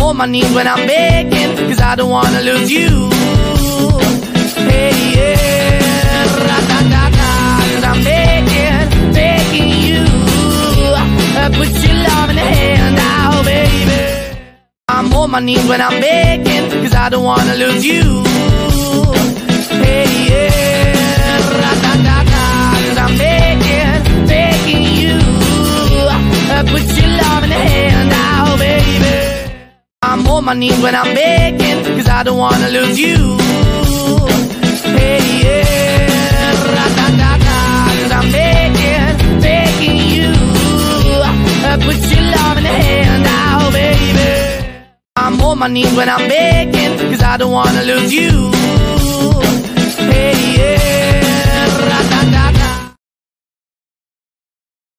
on my knees when I'm begging, cause I don't wanna lose you. Hey, yeah, ra-da-da-da, cause I'm begging, begging you. Uh, put your love in the hand now, baby. I'm on my knees when I'm begging, cause I don't wanna lose you. On my knees when I'm begging, cause I don't wanna lose you. Hey, yeah, ra-da-da-da, cause I'm begging, begging you. Uh, put your love in the hand now, baby. I'm on my knees when I'm begging, cause I don't wanna lose you.